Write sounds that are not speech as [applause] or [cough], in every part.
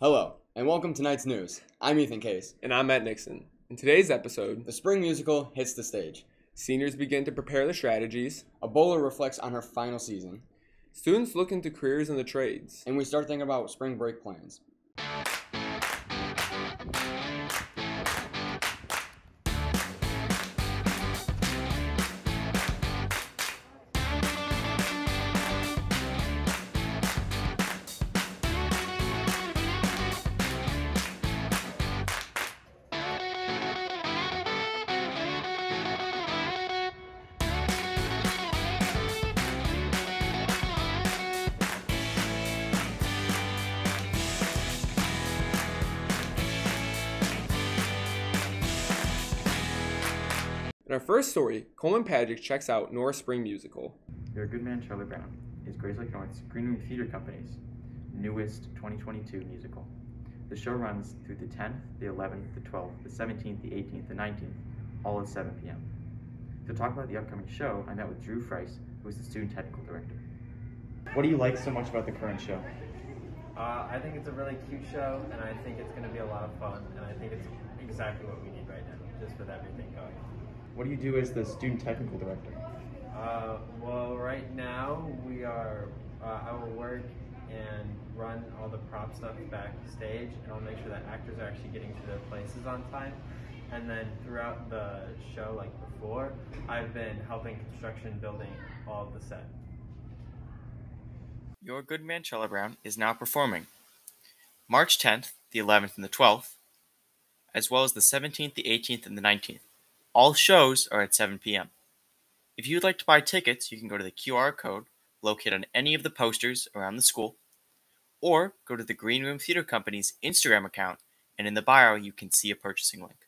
Hello, and welcome to tonight's news. I'm Ethan Case. And I'm Matt Nixon. In today's episode, The spring musical hits the stage. seniors begin to prepare the strategies, A bowler reflects on her final season, students look into careers in the trades, and we start thinking about spring break plans. In our first story, Coleman Padgett checks out North Spring Musical. You're a Good Man Charlie Brown is Grayslake North's Green Room Theater Company's newest 2022 musical. The show runs through the 10th, the 11th, the 12th, the 17th, the 18th, the 19th, all at 7 p.m. To talk about the upcoming show, I met with Drew Frice, who is the student technical director. What do you like so much about the current show? Uh, I think it's a really cute show, and I think it's going to be a lot of fun, and I think it's exactly what we need right now, just with everything going on. What do you do as the student technical director? Uh, well, right now we are. Uh, I will work and run all the prop stuff backstage, and I'll make sure that actors are actually getting to their places on time. And then throughout the show, like before, I've been helping construction building all of the set. You're a Good Man Charlie Brown is now performing March 10th, the 11th, and the 12th, as well as the 17th, the 18th, and the 19th. All shows are at 7 p.m. If you would like to buy tickets, you can go to the QR code located on any of the posters around the school, or go to the Green Room Theater Company's Instagram account, and in the bio you can see a purchasing link.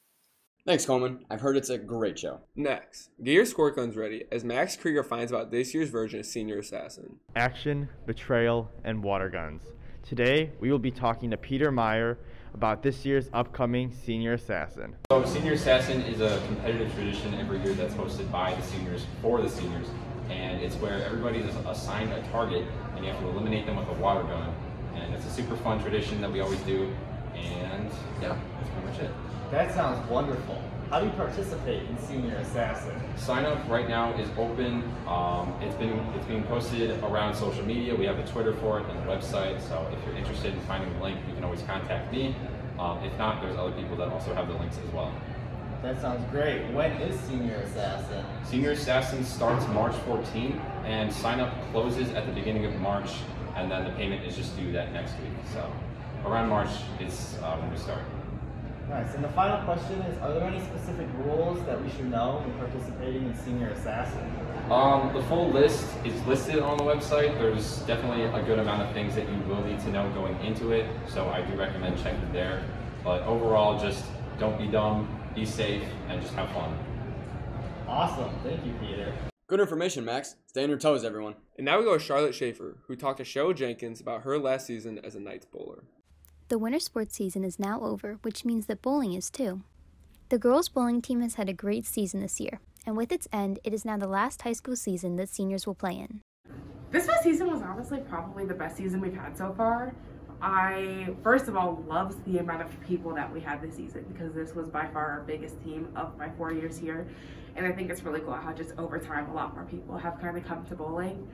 Thanks, Coleman. I've heard it's a great show. Next, get your squirt guns ready as Max Krieger finds about this year's version of Senior Assassin. action, betrayal, and water guns. Today, we will be talking to Peter Meyer about this year's upcoming Senior Assassin. So Senior Assassin is a competitive tradition every year that's hosted by the seniors for the seniors, and it's where everybody is assigned a target, and you have to eliminate them with a water gun. And it's a super fun tradition that we always do, and yeah, that's pretty much it. That sounds wonderful. How do you participate in Senior Assassin? Sign up right now is open. Um, it's been it's being posted around social media. We have a Twitter for it and a website. So if you're interested in finding the link, you can always contact me. Um, if not, there's other people that also have the links as well. That sounds great. When is Senior Assassin? Senior Assassin starts March 14th, and sign up closes at the beginning of March, and then the payment is just due that next week. So around March is uh, when we start. Nice. And the final question is Are there any specific rules that we should know when participating in Senior Assassin? Um, the full list is listed on the website. There's definitely a good amount of things that you will need to know going into it, so I do recommend checking there. But overall, just don't be dumb, be safe, and just have fun. Awesome. Thank you, Peter. Good information, Max. Stay on your toes, everyone. And now we go to Charlotte Schaefer, who talked to Cheryl Jenkins about her last season as a Knights bowler. The winter sports season is now over, which means that bowling is too. The girls' bowling team has had a great season this year, and with its end, it is now the last high school season that seniors will play in. This past season was honestly probably the best season we've had so far. I, first of all, loved the amount of people that we had this season because this was by far our biggest team of my four years here. And I think it's really cool how just over time a lot more people have kind of come to bowling.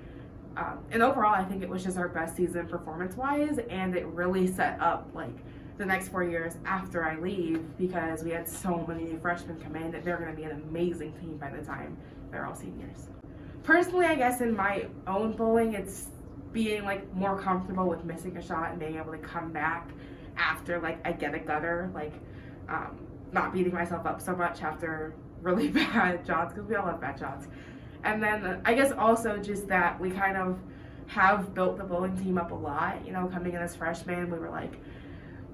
Um, and overall, I think it was just our best season performance wise, and it really set up like the next four years after I leave because we had so many new freshmen come in that they're going to be an amazing team by the time they're all seniors. Personally, I guess in my own bowling, it's being like more comfortable with missing a shot and being able to come back after like I get a gutter, like um, not beating myself up so much after really [laughs] bad shots because we all have bad shots. And then I guess also just that we kind of have built the bowling team up a lot. You know, coming in as freshmen, we were like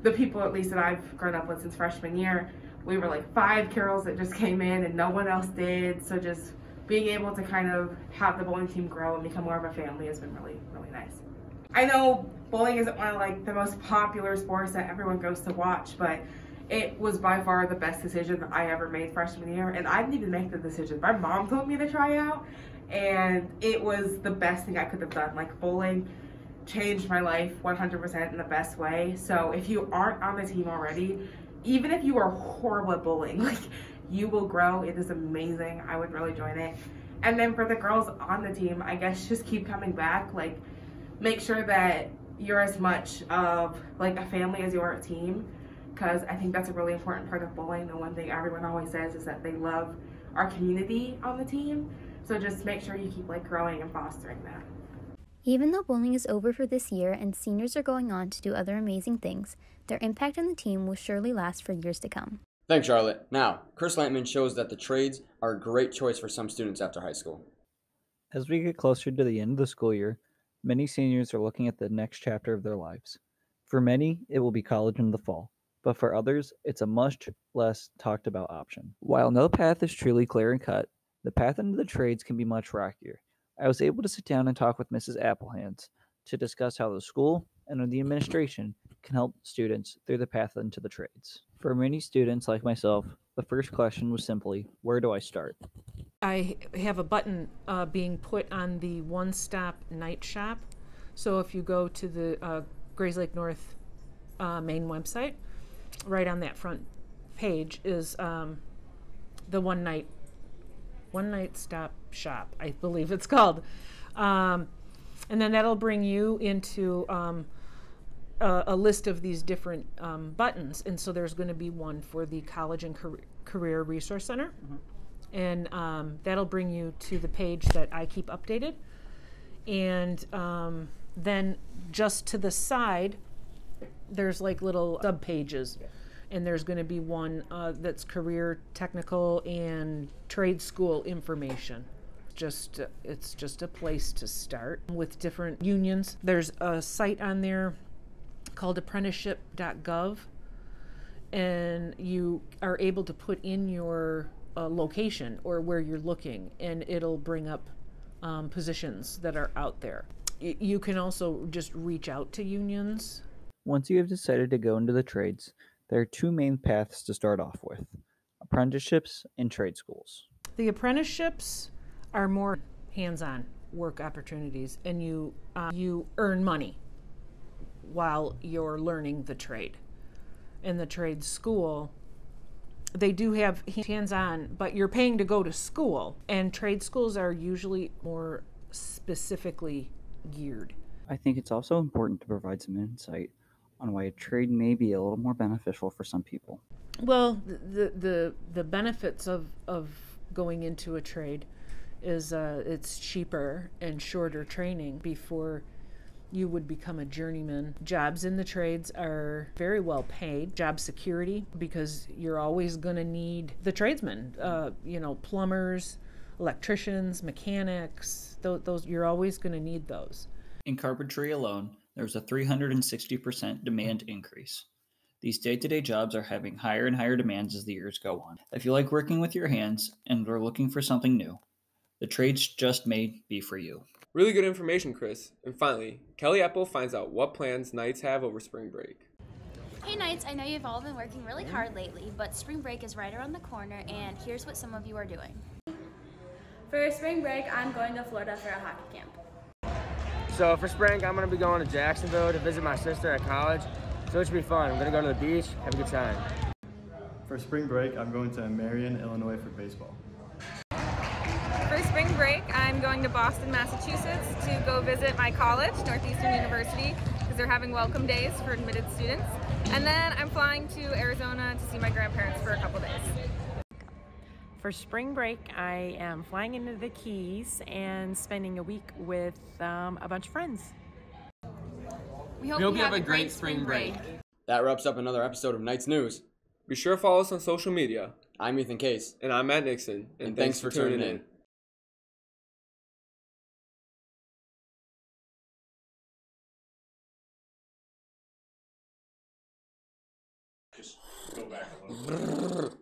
the people at least that I've grown up with since freshman year. We were like five Carols that just came in and no one else did. So just being able to kind of have the bowling team grow and become more of a family has been really, really nice. I know bowling isn't one of like the most popular sports that everyone goes to watch, but it was by far the best decision that I ever made freshman year, and I didn't even make the decision. My mom told me to try out, and it was the best thing I could have done. Like bowling changed my life 100% in the best way. So if you aren't on the team already, even if you are horrible at bowling, [laughs] like you will grow. It is amazing. I would really join it. And then for the girls on the team, I guess just keep coming back. Like make sure that you're as much of like a family as you are a team because I think that's a really important part of bowling. The one thing everyone always says is that they love our community on the team. So just make sure you keep like growing and fostering that. Even though bowling is over for this year and seniors are going on to do other amazing things, their impact on the team will surely last for years to come. Thanks, Charlotte. Now, Chris Lampman shows that the trades are a great choice for some students after high school. As we get closer to the end of the school year, many seniors are looking at the next chapter of their lives. For many, it will be college in the fall, but for others, it's a much less talked about option. While no path is truly clear and cut, the path into the trades can be much rockier. I was able to sit down and talk with Mrs. Applehands to discuss how the school and the administration can help students through the path into the trades. For many students like myself, the first question was simply, where do I start? I have a button uh, being put on the One Stop Night Shop. So if you go to the uh, Grayslake North uh, main website, right on that front page is um, the one night one night stop shop, I believe it's called. Um, and then that'll bring you into um, a, a, list of these different um, buttons. And so there's going to be one for the College and Car- Career Resource Center. Mm-hmm. And um, that'll bring you to the page that I keep updated. And um, then just to the side, there's like little sub pages. Yeah. And there's going to be one uh, that's career technical and trade school information. Just it's just a place to start with different unions. There's a site on there called apprenticeship.gov and you are able to put in your uh, location or where you're looking and it'll bring up um, positions that are out there. Y- you can also just reach out to unions once you have decided to go into the trades there are two main paths to start off with apprenticeships and trade schools. The apprenticeships are more hands on work opportunities, and you, uh, you earn money while you're learning the trade. In the trade school, they do have hands on, but you're paying to go to school, and trade schools are usually more specifically geared. I think it's also important to provide some insight on why a trade may be a little more beneficial for some people. Well, the the the benefits of of going into a trade is uh, it's cheaper and shorter training before you would become a journeyman. Jobs in the trades are very well paid. Job security because you're always going to need the tradesmen. Uh, you know, plumbers, electricians, mechanics. Those, those you're always going to need those. In carpentry alone, there was a 360% demand increase. These day to day jobs are having higher and higher demands as the years go on. If you like working with your hands and are looking for something new, the trades just may be for you. Really good information, Chris. And finally, Kelly Apple finds out what plans Knights have over spring break. Hey Knights, I know you've all been working really hard lately, but spring break is right around the corner, and here's what some of you are doing. For spring break, I'm going to Florida for a hockey camp. So for spring, I'm gonna be going to Jacksonville to visit my sister at college. So it should be fun. I'm gonna go to the beach, have a good time. For spring break, I'm going to Marion, Illinois for baseball. For spring break, I'm going to Boston, Massachusetts to go visit my college, Northeastern University, because they're having welcome days for admitted students. And then I'm flying to Arizona to see my grandparents for a couple days. For spring break, I am flying into the Keys and spending a week with um, a bunch of friends. We hope, we hope you have, have a great, great spring break. break. That wraps up another episode of Knights News. Be sure to follow us on social media. I'm Ethan Case. And I'm Matt Nixon. And, and thanks, thanks, for tuning, tuning in. in. Just go back [laughs]